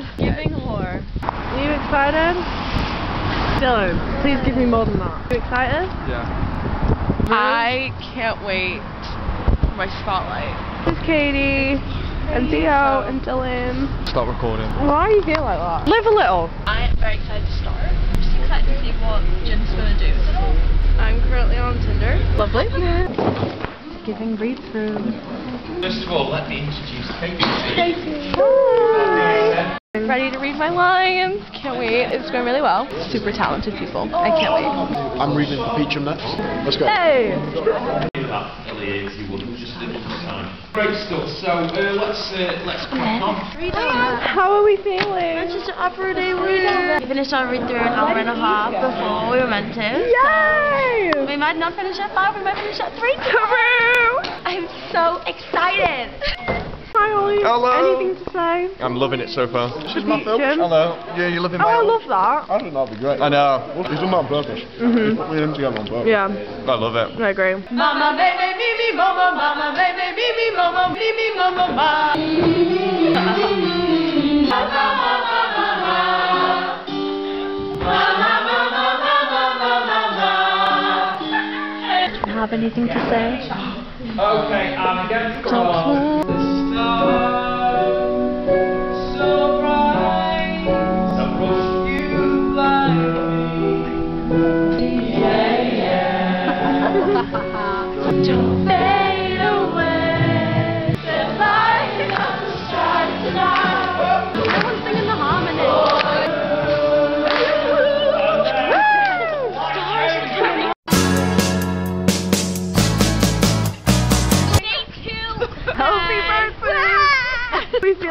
is giving horror. Are you excited? Dylan, please give me more than that. Are you excited? Yeah. I can't wait for my spotlight. This is Katie, and Theo, and Dylan. Stop recording. Why are you feeling like that? Live a little. I am very excited to start. I'm just excited to see what Jin's gonna do it. I'm currently on Tinder. Lovely. Giving read through. First of all, let me introduce Katie. Hi. Ready to read my lines. Can't wait. It's going really well. Super talented people. I can't wait. I'm reading the Peachum next. Let's go. Hey. Great stuff. So uh, let's uh, let's crack on. How are we feeling? Just an upper day week. We finished our read through an hour and a half before we were meant to. Yay! We might not finish at five, we might finish at three. Peru! I'm so excited. Hi Ollie. Hello. Anything to say? I'm loving it so far. This is my film. Hello. Yeah, you live in Oh, my I love that. I think that'd be great. I know. He's done that on purpose. Mhm. Put me and him together on purpose. Yeah, I love it. I agree. Mama, baby, me, me, mama, mama, baby, me, me, mama, me, me, mama, mama. Have anything to say? Okay, I'm going to call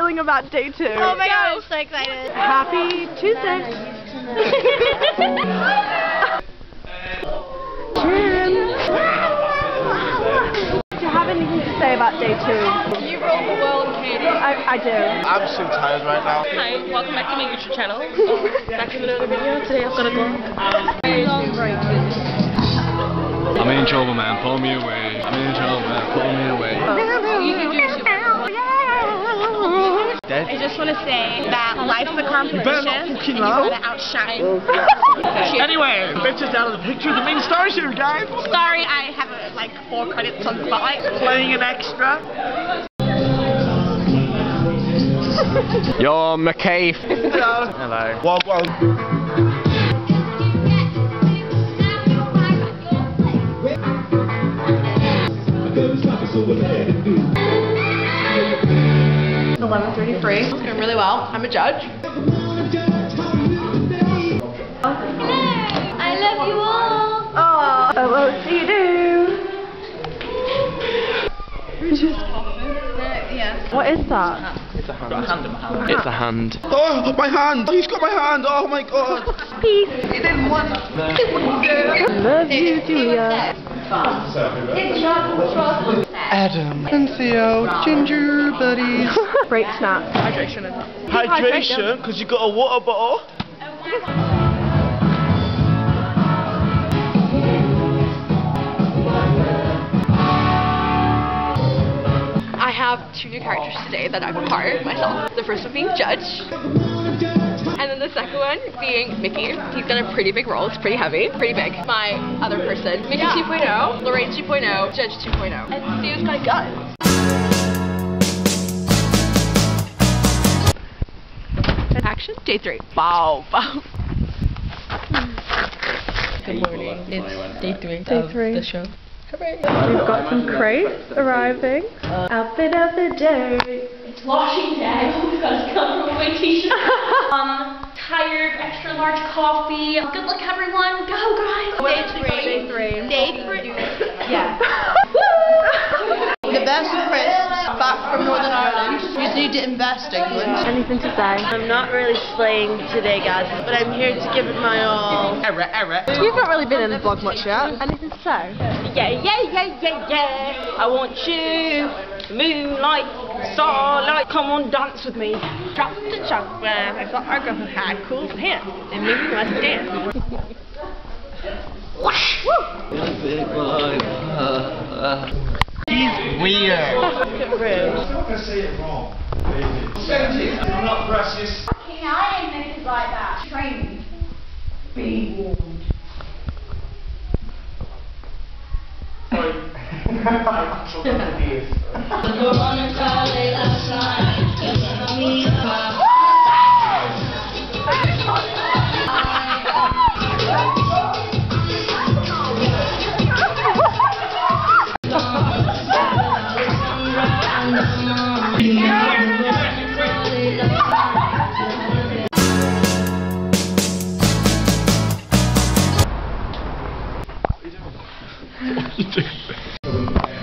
feeling about day two? Oh my god, I'm so excited. Happy Tuesday. Jim. Do you have anything to say about day two? You rule the world, Katie. I, I do. I'm so tired right now. Hi, welcome back to my YouTube channel. back to another video. Today I've got a vlog. I'm in trouble, man. Pull me away. I'm in trouble, man. Pull me away. Dead. I just want to say that life's a competition. You better not fucking laugh. outshine. anyway, bitches out of the picture. The main star here, guys. Sorry, I have like four credits on Spotlight. Playing an extra. You're McCabe. Hello. Hello. Whoa, whoa. So what I had to do 11:33. doing really well. I'm a judge. Hello. I love you all. Oh, I love you do. yeah. What is that? It's a hand. It's a hand. Oh, my hand! Oh, he's got my hand! Oh my god! Peace! It. Love you, Julia. It's not trust. Adam and Theo, ginger buddies. Break snap. Hydration and Hydration, because you got a water bottle. I have two new characters today that I've acquired myself. The first one being Judge. And then the second one being Mickey. He's got a pretty big role. It's pretty heavy, pretty big. My other person, Mickey 2.0, Lorraine 2.0, Judge 2.0. And Theo's got a gun. Action, day three. Bow, bow. Good morning. It's day three Day of three. the show. We've got some crates arriving. Uh, Outfit of the day. It's washing day. We've got to come from away t-shirt. um, tired, extra large coffee. Good luck, everyone. Go, guys. Day three. Day three. Day three. Yeah. The best Chris, back from Northern Ireland. You need to invest, England. Anything to say? I'm not really slaying today, guys, but I'm here to give it my all. Error, error. You've not really been in the vlog much yet. Anything to say? Yeah, yeah, yeah, yeah, yeah. I want you, moonlight, starlight. Come on, dance with me. Drop the jump where I thought our girl had cool pants, and maybe let's dance. He's weird. I'm not gonna say it wrong. I'm not precious. I ain't make it like that. Training. Be warned.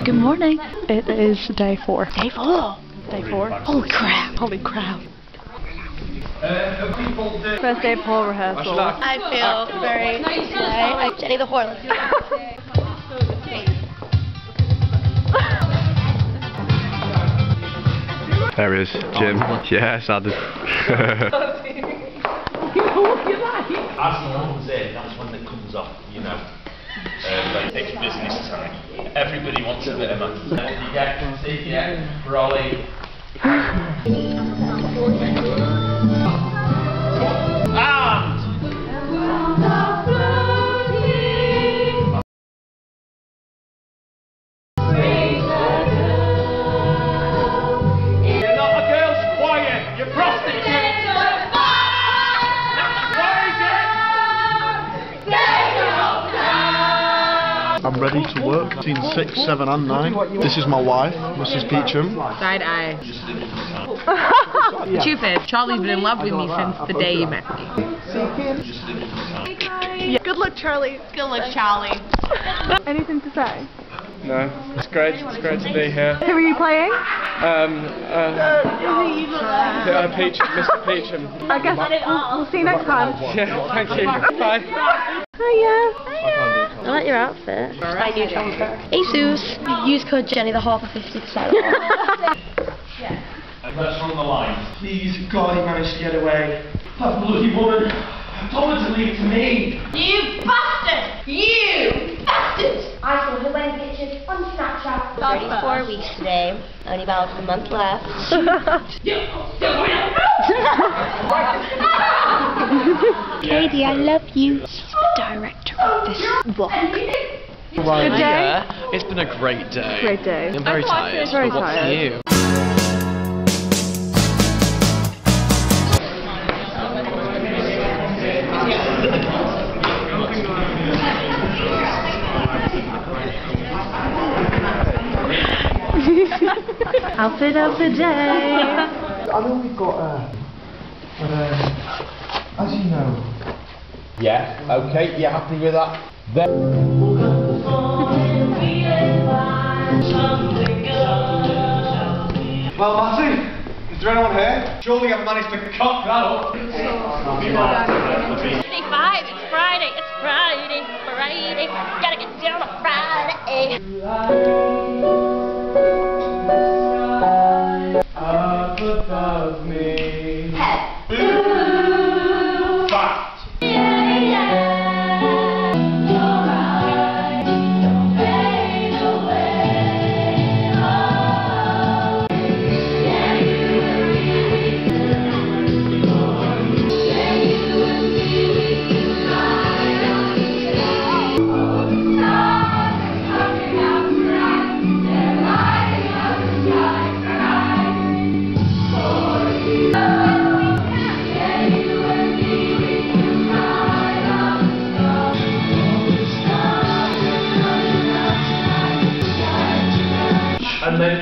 Good morning. It is day four. Day four. Day four. Holy crap. Holy crap. First day of pole rehearsal. I feel very today. I'm Jenny the Horlick. There he is, Jim. Yes, I did. Um, like, it's business time. Everybody wants a bit of money. You get, see, yeah, Rolly. 13, 6, 7 and 9. This is my wife, Mrs. Peachum. Side eye. Cupid, Charlie's been in love with me since the day you met me. Yeah. Good luck, Charlie. Good luck, Charlie. Anything to say? No. It's great. It's great to be here. Who are you playing? Um, uh, uh, Peach, Mr. Peachum. I guess we'll, we'll see you next time. Yeah, thank you. Bye. Hiya. Hiya. I like your outfit. My new jumper. ASOS. Use code Jenny the Hall for 50% off. Let's run the line. Please, God, he managed to get away. That bloody woman. I told her to leave it to me. You bastard! You bastard! I saw her wedding pictures on Snapchat. 34 weeks today. Only about a month left. Katie, I love you. She's the director of oh, this book. Good day. It's been a great day. Great day. I'm very tired. Very but what's tired. you? Outfit of the day. I know we've got uh, but uh, as you know. Yeah, okay, you happy with that? Then. Well, Martin, is there anyone here? Surely I've managed to cock that up. Day five. It's Friday. It's Friday. Friday. Gotta get down on Friday. And then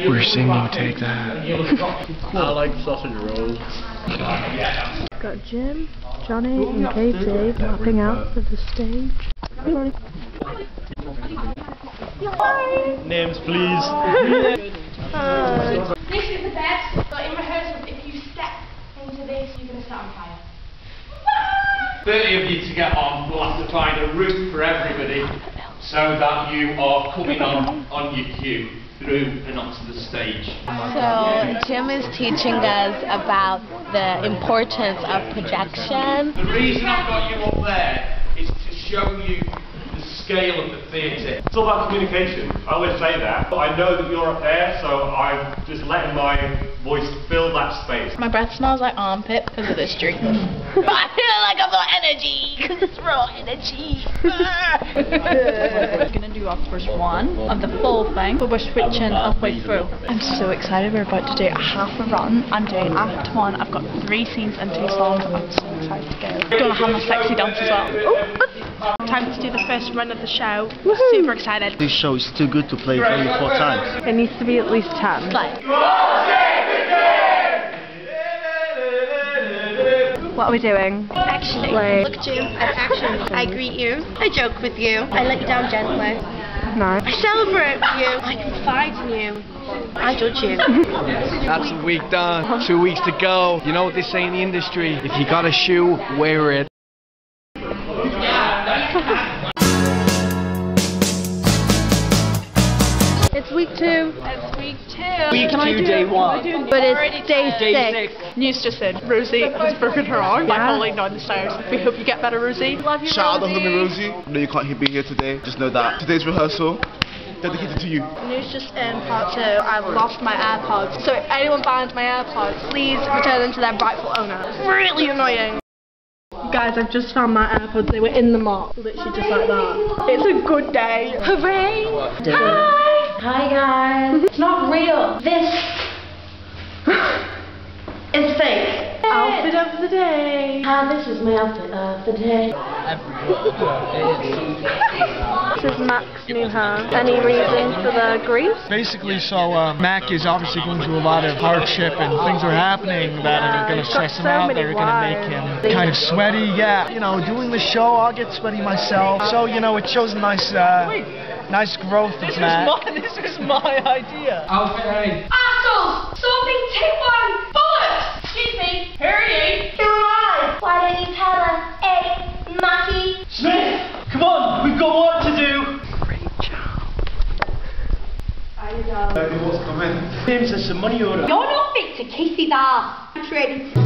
We're singing Take That. I like sausage rolls. Got Jim, Johnny, and Katie popping out of the stage. Names, please. This is the best, but in rehearsals, if you step into this, you're going to start on fire. 30 of you to get on, we'll have to find a route for everybody so that you are coming on on your cue through and onto the stage. So Jim is teaching us about the importance of projection. The reason I've got you up there is to show you scale of the theatre. It's all about communication. I always say that. But I know that you're up there, so I'm just letting my voice fill that space. My breath smells like armpit because of this drink. but I feel like I've got energy because it's raw energy. We're gonna do our first one of the full thing, but we're switching halfway through. I'm so excited. We're about to do a half a run. I'm doing act one. I've got three scenes and two songs. I'm so excited to go. I'm gonna have my sexy dance as well. Ooh. Time to do the first run of the show. Super excited. This show is too good to play only four times. It needs to be at least 10. What are we doing? Actually, Like- look at you. I action. I greet you. I joke with you. I let you down gently. No. I celebrate with you. I confide in you. I judge you. That's a week done. Two weeks to go. You know what they say in the industry? If you got a shoe, wear it. I two, do day it? one. But it's day Day six. six. News just in. Rosie has broken her arm by Yeah. falling down the stairs. We hope you get better, Rosie. Love you, Shout out to Rosie. Homie Rosie. I know you can't be here today. Just know that today's rehearsal dedicated to you. News just in part two. I've lost my AirPods. So if anyone finds my AirPods, please return them to their rightful owner. Really annoying. Guys, I've just found my AirPods. They were in the mop. Literally just like that. It's a good day. Hooray! Hi! Hi guys! It's not real! This is fake! Outfit of the day. Ah, this is my outfit of the day. This is Mac's new hair. Any reason for the grief? Basically, so uh, Mac is obviously going through a lot of hardship and things are happening that are going to stress him so out, many that are going to make him kind of sweaty. Yeah, you know, doing the show, I'll get sweaty myself. So, you know, it shows a nice, uh, nice growth of Mac. this was my idea. Assholes! Something take one! Bullets! Excuse me, who are you? Who am I? Why don't you tell us, eh, Mackie? Smith! Come on! We've got work to do! what's coming? James, there's some money order. You're not fit to kiss his ass. I'm ready to...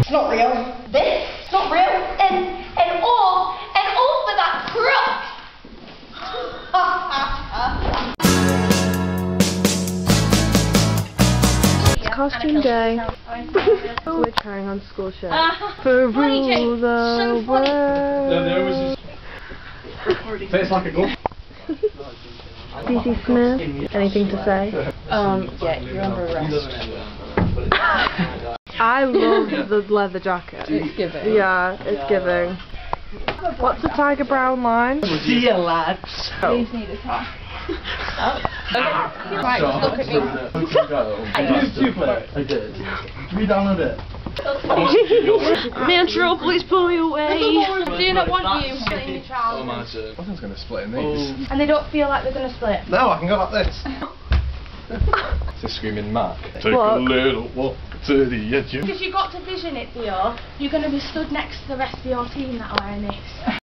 It's not real. This? It's not real. Costume day. We're trying on school shirt. Uh, For funny, Jake. rule the So funny. world. Face like a gun. DC Smith, anything to say? Um, yeah, you're under arrest. I love the leather jacket. It's giving. Yeah, it's giving. What's the Tiger Brown line? See ya, lads. Please need a talk. Right, look at me. I did. We download it. Natural, please pull me away. Do not want you in your trousers. Oh, Nothing's gonna split in these. And they don't feel like they're going to split. No, I can go like this. Just screaming Mac. Take What? a little walk to the edge of Because you've got to vision it, Theo. You're going to be stood next to the rest of your team that are wearing this.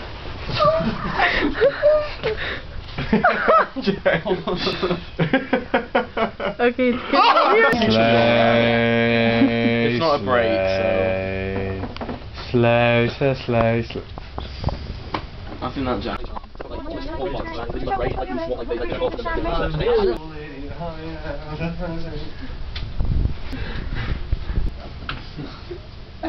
Okay, it's Slay, It's not a break, Slow, slow, slow, slow. I think that Jack.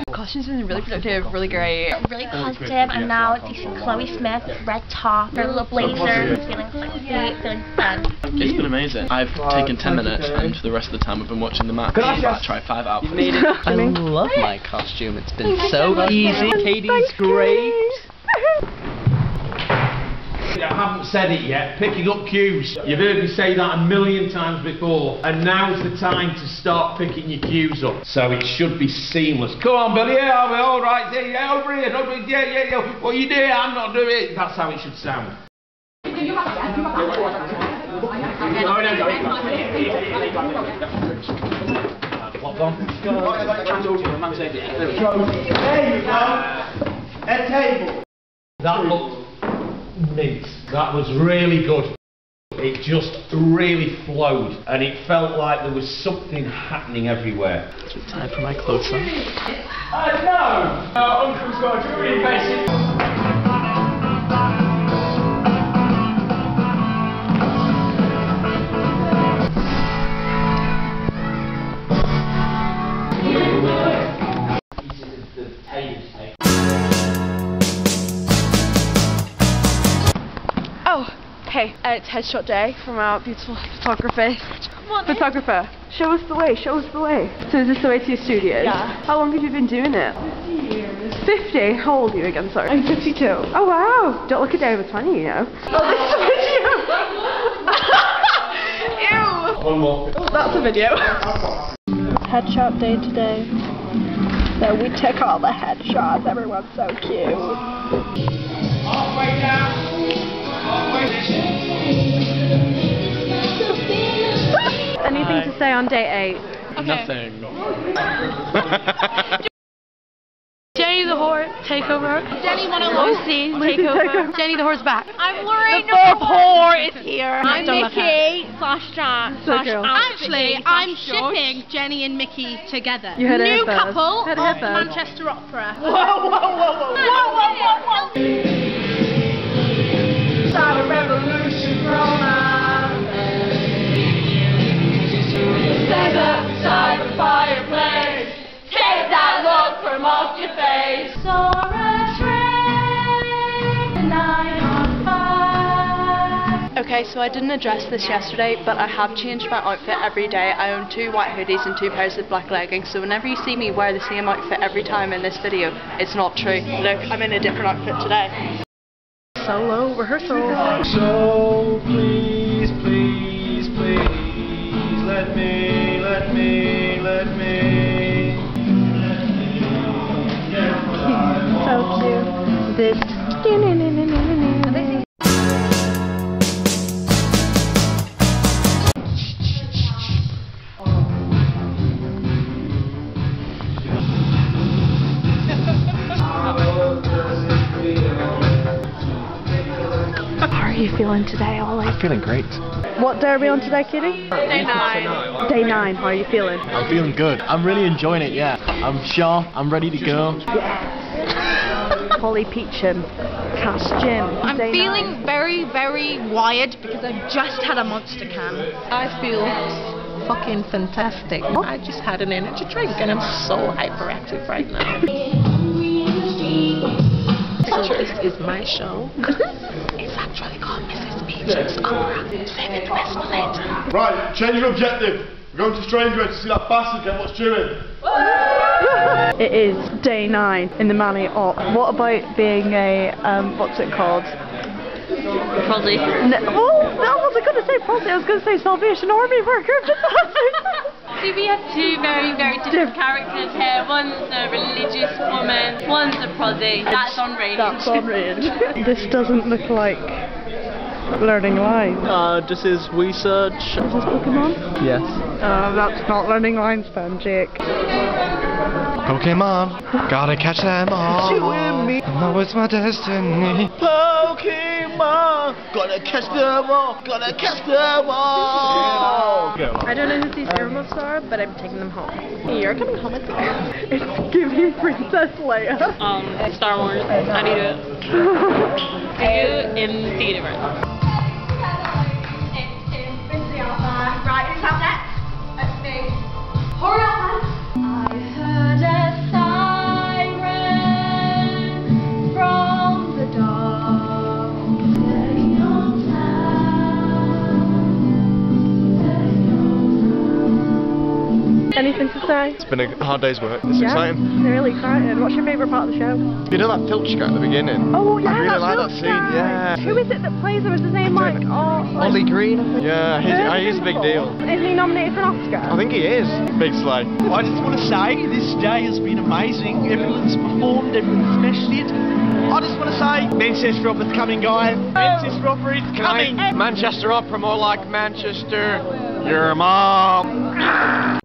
Costumes been really productive, really great. Really positive, and now decent Chloe Smith, red top, her little blazer, feeling sexy, feeling fun. It's been amazing. I've taken 10 minutes, and for the rest of the time, I've been watching the match. I tried five outfits. I love my costume. It's been so easy. Katie's great. I haven't said it yet. Picking up cues. You've heard me say that a million times before, and now's the time to start picking your cues up. So it should be seamless. Come on, Billy. Yeah, are we all right? Yeah, yeah, over here. Over here. Yeah, yeah, yeah. What you doing? I'm not doing it. That's how it should sound. What's on? A table. That looked mint. That was really good. It just really flowed, and it felt like there was something happening everywhere. Time for my up. Uh, no! Uh, Uncle's got a jewelry uh, it's headshot day from our beautiful photography. Photographer, show us the way, show us the way. So is this the way to your studio? Yeah. How long have you been doing it? 50 years. 50? How old are you again, sorry? I'm 52. Oh wow, don't look a day over 20, you know. Oh, this is a video! Ew! One more. Oh, that's a video. Headshot day today. So we took all the headshots. Everyone's so cute. Halfway down. Anything to say on day 8? Nothing. Jenny the whore, take over. Jenny one oh Lucy, take over. Jenny the whore's back. I'm Lorraine. The fourth whore is here. I'm Don't. Mickey slash Jack So slash cool. Actually, Slash I'm Josh. shipping Jenny and Mickey together. You heard New here first. couple Heard of first. Manchester Opera. Whoa, whoa, whoa, whoa. Whoa, whoa, whoa, whoa. Okay, so I didn't address this yesterday, but I have changed my outfit every day. I own two white hoodies and two pairs of black leggings, so whenever you see me wear the same outfit every time in this video, it's not true. Look, I'm in a different outfit today. Solo rehearsal. So please, please, please, let me, let me, let me. So cute. This. Are you feeling today, Ollie? I'm feeling great. What day are we on today, Kitty? Day nine. Day nine. How are you feeling? I'm feeling good. I'm really enjoying it, yeah. I'm sharp. I'm ready to go. Holly Peachum, Cass Jim. I'm Day feeling nine. very, very wired because I've just had a monster can. I feel fucking fantastic. I just had an energy drink and I'm so hyperactive right now. So this is my show. Mm-hmm. It's actually called Mrs. Peach's Opera. Save it best for later. Right, change your objective. We're going to Strangewood to see that bastard get what's doing. It is day nine in the Manny Op. What about being a, um, what's it called? Prozzy. No, well, I wasn't going to say Prozzy, I was going to say Salvation Army worker. See, we have two very, very different characters here. One's a religious woman, one's a prozzy. That's on range. That's on range. this doesn't look like learning lines. Uh, this is research. Is this Pokemon? Yes. Uh, that's not learning lines then, Jake. Pokemon, gotta catch them all. You and me. I know it's my destiny. Pokemon, gonna catch them all, gonna catch them all. I don't know who these earmuffs are, but I'm taking them home. You're coming home with me. It's giving Princess Leia. Um, Star Wars. I need it. See you in the universe. Right, Anything to say? It's been a hard day's work. It's yeah? exciting. Really excited. What's your favourite part of the show? You know that Filchka at the beginning? Oh, yeah, I really that like that scene. guy. Yeah. Who is it that plays him? Is his name like, oh, like Ollie Green. Yeah, he's, uh, he's a big deal. Isn't he nominated for an Oscar? I think he is. Big slay. I just want to say this day has been amazing. Everyone's performed, everyone's smashed it. I just want to say Manchester Opera's coming, guys. Manchester Opera is coming. Manchester Opera, more like Manchester. Your mom.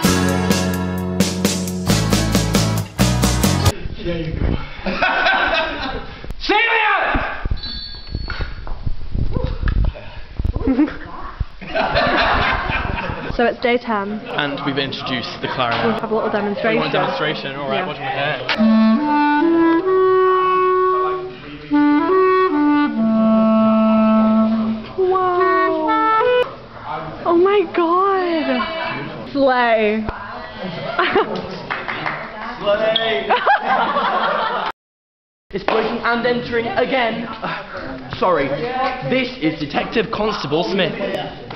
Celia! So it's day 10. And we've introduced the clarinet. We'll clarinet. have a little Oh, demonstration. you want a demonstration? Alright, Yeah. what do you want to hear? Wow. Oh my god. Slay. It's breaking and entering again. Uh, sorry. This is Detective Constable Smith.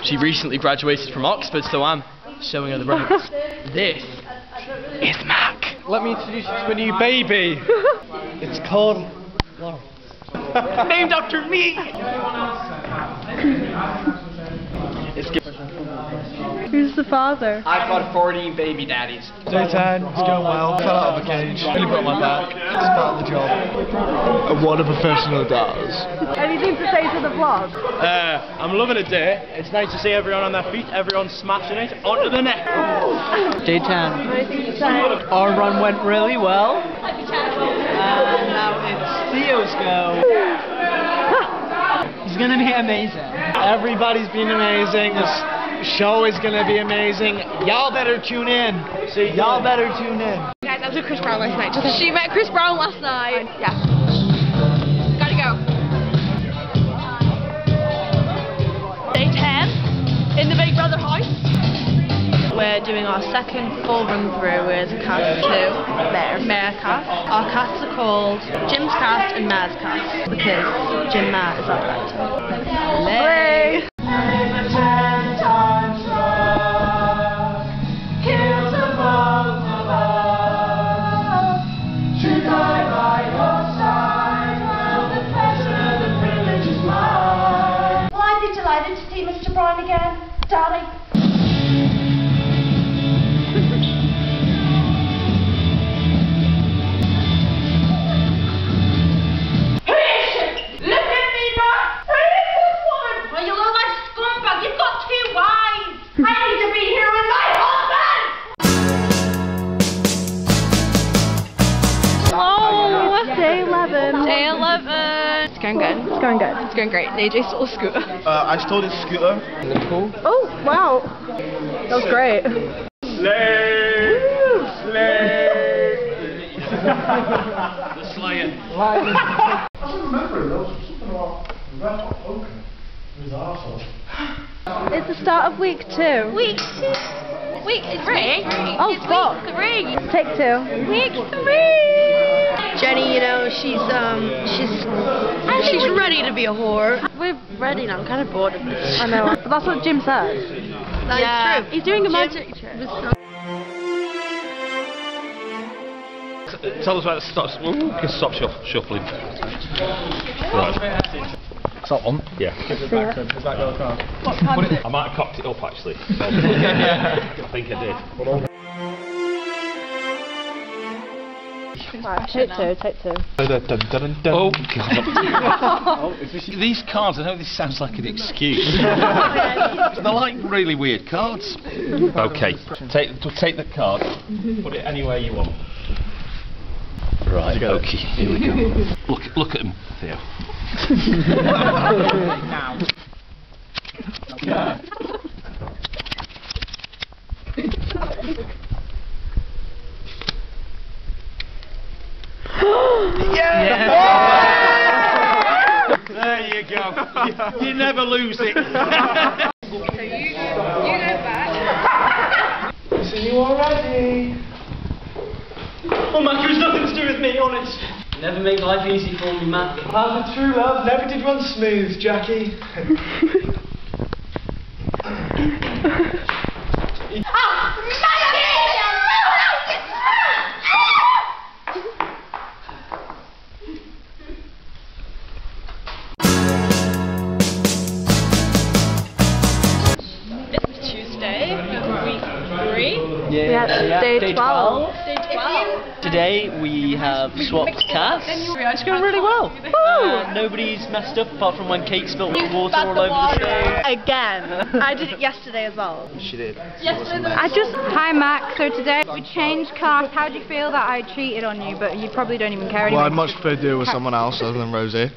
She recently graduated from Oxford, so I'm showing her the ropes. this is Mac. Let me introduce you to a new baby. it's called Lawrence. Named after me. It's good. Who's the father? I've got 14 baby daddies. Day 10, it's going well. Fell out of a cage. Really broke my back. It's part of the job. And what a professional does. Anything to say to the vlog? Uh, I'm loving it day. It's nice to see everyone on their feet, everyone smashing it onto the net. Day 10. Our run went really well. And now it's Theo's go. He's gonna be amazing. Everybody's been amazing. This show is gonna be amazing. Y'all better tune in. So y'all better tune in. Guys, I was with Chris Brown last night. She met Chris Brown last night. Yeah. Gotta go. Day 10 in the Big Brother house. We're doing our second full run through with cast two, Mare, Mare cast. Our casts are called Jim's cast and Mare's cast because Jim Mare is our director. Slay! Husband! Hello! Day 11. Day 11. It's going good. It's going good. It's going great. AJ stole a scooter. Uh, I stole this scooter in the pool. Oh, wow. That was great. The Slayer. I don't remember it. There was something about red hot poker. It was arsehole. It's the start of week two. Week two. Week three. Oh, it's fuck. week three. Take two. Week three. Jenny, you know, she's um, she's she's ready to be a whore. We're ready now. I'm kind of bored of this. I know. But that's what Jim said. That's Yeah. true. He's doing a magic trick. Tell us about the stop. We can stop shuff- shuffling. Right. Is that on? Yeah. I might have cocked it up actually. I think I did. Right, take two, take two. Oh, oh God! These cards. I know this sounds like an excuse. They're like really weird cards. Okay, take take the card. Put it anywhere you want. Right. Okay. Here we go. Look look at him, Theo. There you go. You, you never lose it. See you already. Oh, Mac, it was nothing to do with me, honest. Never make life easy for me, Mac. How's the true love? Never did run smooth, Jackie. have swapped cast. It's going really well. Uh, nobody's messed up apart from when Kate spilled water all over the stage. Again. I did it yesterday as well. She did. Yesterday. I just hi Max. So today we changed cast. How do you feel that I cheated on you? But you probably don't even care Well, anymore. I'd much prefer to do it with someone else other than Rosie.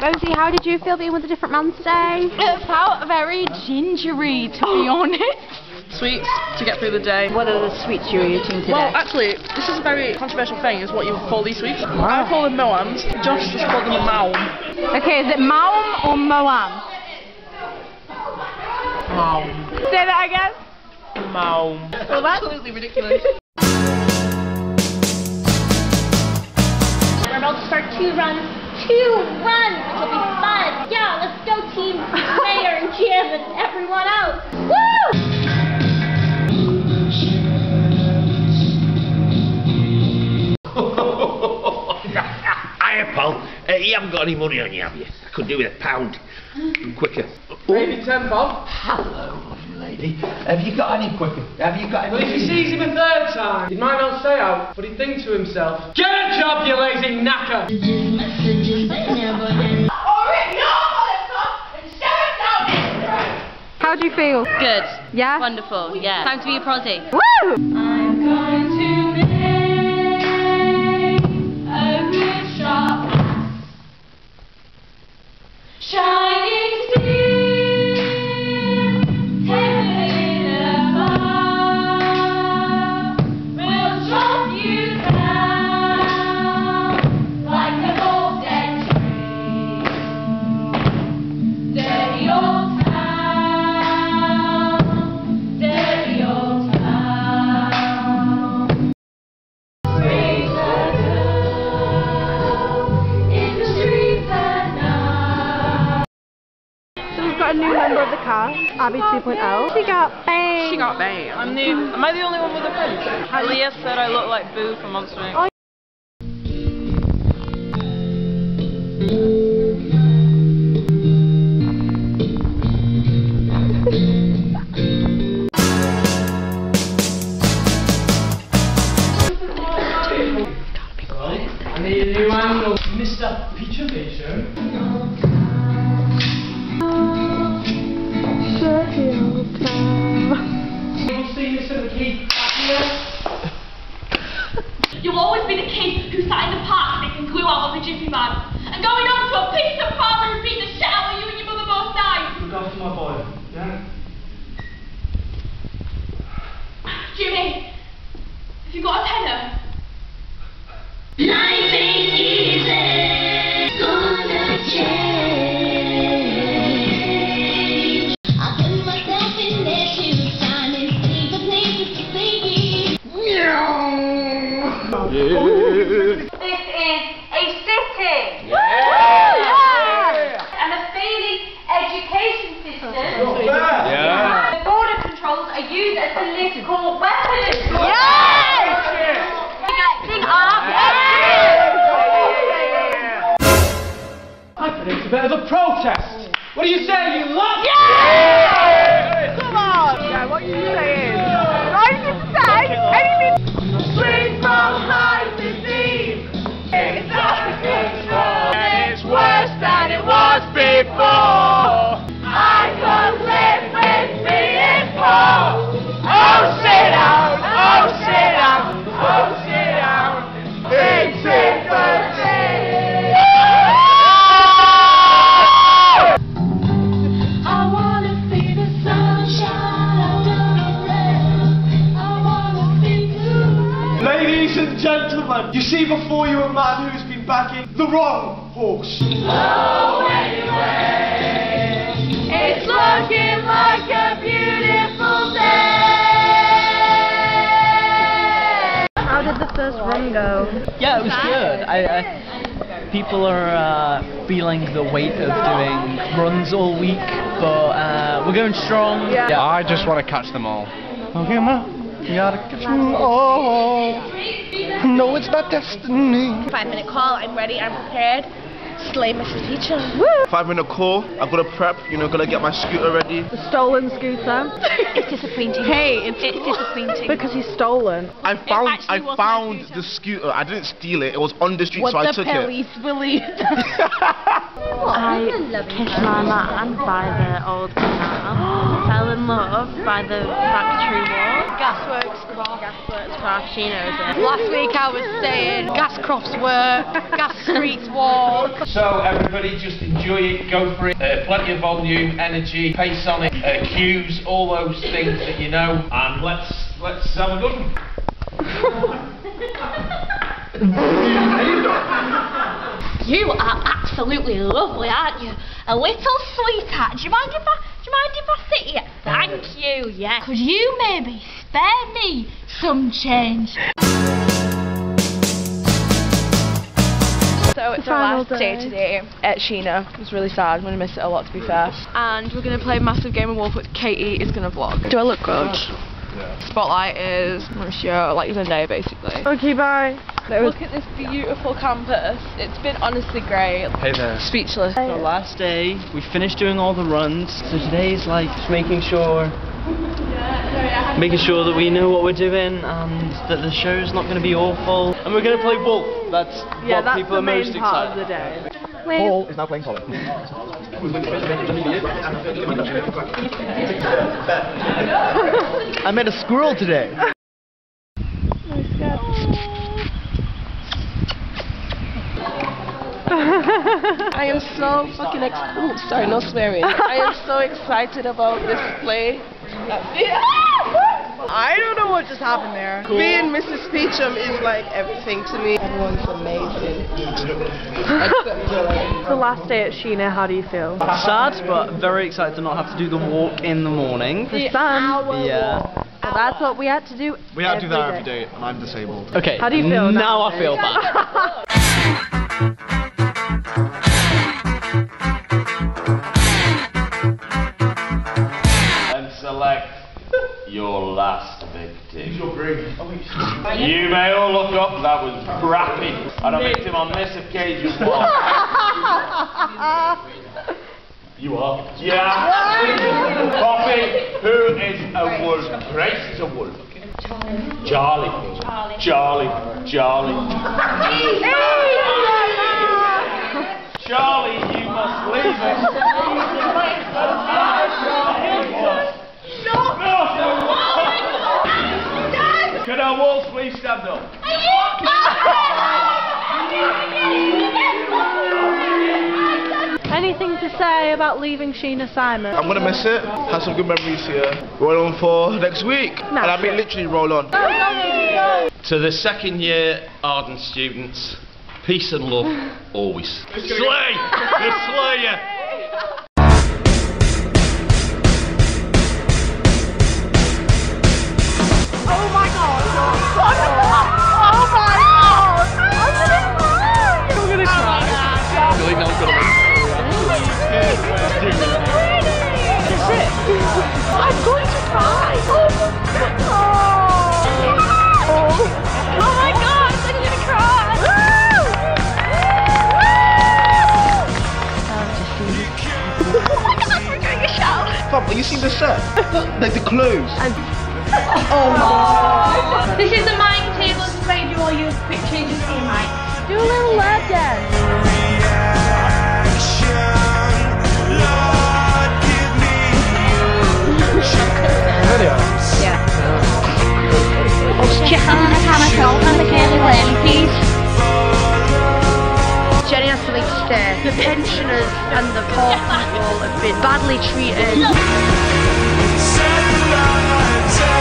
Rosie, how did you feel being with a different man today? It felt very gingery, to be honest. Sweets to get through the day. What are the sweets you're eating today? Well, actually, this is a very controversial thing, is what you call these sweets. I call them Moams. Josh just called them a Maum. Okay, is it Maum or Moam? Maum. Say that again. Maum. Well, that's absolutely ridiculous. We're about to start two runs. Two runs! It'll be fun! Yeah, let's go team Mayor and Jim and everyone else! Woo! You haven't got any money on you, have you? I could do with a pound. Quicker. Maybe ten bob. Hello, lovely lady. Have you got any quicker? Have you got any? Well, if he sees him a third time, he might not stay out, but he'd think to himself, Get a job, you lazy knacker! How do you feel? Good. Yeah? Wonderful. Yeah. Time to be a prosy. Woo! Shining cast, Abby 2.0. She got bang. She got bang. I'm the. Am I the only one with a fringe? Leah said I look like Boo from Monster Inc. Oh, Ladies and gentlemen, you see before you a man who's been backing the wrong horse. Oh, anyway, it's looking like a beautiful day. How did the first run go? Yeah, it was good. I, I people are uh, feeling the weight of doing runs all week, but uh, we're going strong. Yeah. I just want to catch them all. Okay, ma. You gotta catch me. Oh, no, it's not destiny. Five minute call, I'm ready, I'm prepared. Slay Mrs. Teacher. Five minute call. I've got to prep. You know, gotta get my scooter ready. The stolen scooter. it's disappointing. Hey, it's, it's disappointing. Because he's stolen. I found I was found the scooter. I didn't steal it. It was on the street, What so I took it. What the took police believe. I kissed my man by the old canal, fell in love by the factory wall, Gasworks Croft. Gasworks Croft, she knows it. Last week I was saying Gascroft's work, Gas Streets walk. So everybody just enjoy it, go for it. Uh, plenty of volume, energy, pace on it, uh, cues, all those things that you know, and let's let's have a good one. You are absolutely lovely, aren't you? A little sweetheart. Do you mind if I, do you mind if I sit here? Thank you, yeah. Could you maybe spare me some change? So it's The our last day day. today at Sheena. It was really sad. I'm going to miss it a lot to be fair. And we're going to play a massive game of Wolf which Katie is going to vlog. Do I look good? Spotlight is Monsieur, like Zendaya basically. Okay, bye. Look at this beautiful campus. It's been honestly great. Hey there. Speechless. The last day, we finished doing all the runs, so today's like just making sure, making sure that we know what we're doing and that the show's not going to be awful. And we're going to play Wolf. That's Yeah, what that's people the are most main part excited. of the day. Paul is now playing Colin. I met a squirrel today. I am so fucking ex- Ooh, sorry, no swearing. I am so excited about this play. I don't know what just happened there. Being Mrs. Peachum is like everything to me. Everyone's amazing. the last day at Sheena, how do you feel? Sad, but very excited to not have to do the walk in the morning. The sun. Yeah. Well, that's what we had to do. We had to do that every every day, and I'm disabled. Okay. How do you feel Now I feel bad. your last victim. You may all look up, that was crappy. And a victim on this occasion was. You are? Yeah. Poppy, who is a wolf? Grace is a wolf. Charlie. Charlie. Charlie. Charlie, you must leave us. Could our wolves please? Anything to say about leaving Sheena Simon? I'm gonna miss it. Have some good memories here. Roll on for next week. and I mean literally roll on. To the second year Arden students, peace and love always. Slay! The Slayer! I'm gonna cry! I'm gonna cry. I feel I'm gonna I'm going to cry! Oh, oh. oh my god! I'm gonna cry! Oh my god! We're doing a show! Are you seeing the set? like the clothes. Oh my. This is the mind table to made you all your quick changes in mind. Do a little lap dance. Check on the chemical and the Kaylee please. Jenny has something to say. The pensioners and the poor people have been badly treated.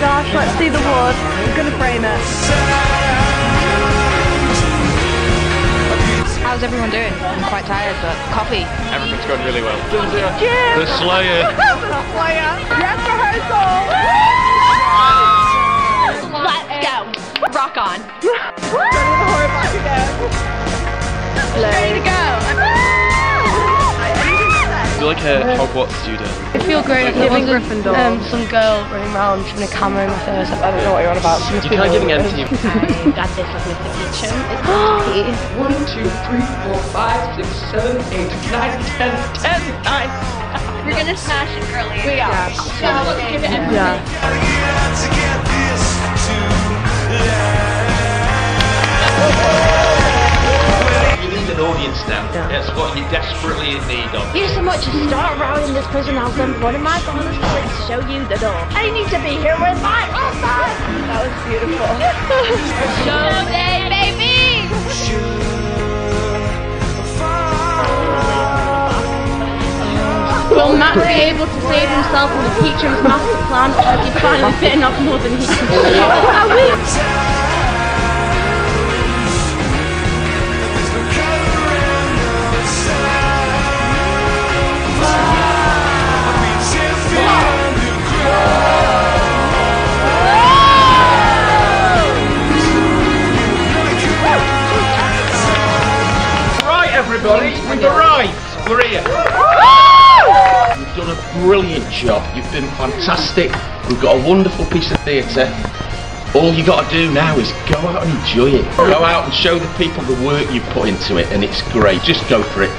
Josh, let's see the wood. I'm gonna frame it. How's everyone doing? I'm quite tired, but coffee. Everything's going really well. Cheers! The Slayer. the Slayer! Dress rehearsal! Let's go. Rock on. Ready to go! I feel like a Hogwarts student. I feel great. I'm Giving giving Gryffindor. um, some girl running around shooting a camera in my face. I don't know what you're on about. You're kind of giving empty. Got this with Mr. Peachum. It's Mr. P. One, two, three, four, five, six, seven, eight, nine, ten, ten, nine. We're gonna smash it, girly. We are. Yeah, let's give it everything. Yeah. You need an audience Steph. That's what you're desperately in need of. You so much as start around this prison house and one of my father's colleagues to show you the door. I need to be here with my husband! That was beautiful. show day, baby! Will Matt be able to save himself from the Peachum's master plan, or has he finally bitten off more than he can everybody, we've arrived. We're here. You've done a brilliant job. You've been fantastic. We've got a wonderful piece of theatre. All you got to do now is go out and enjoy it. Go out and show the people the work you've put into it, and it's great. Just go for it.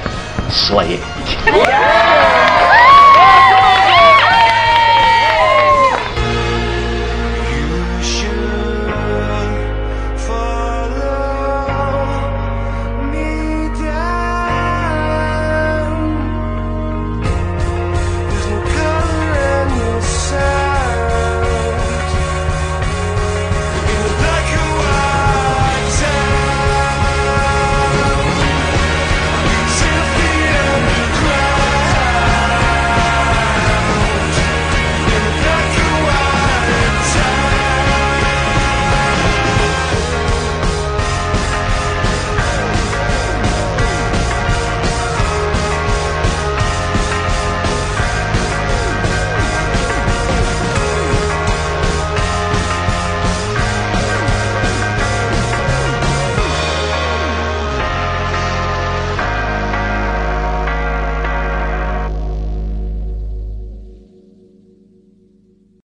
Slay it.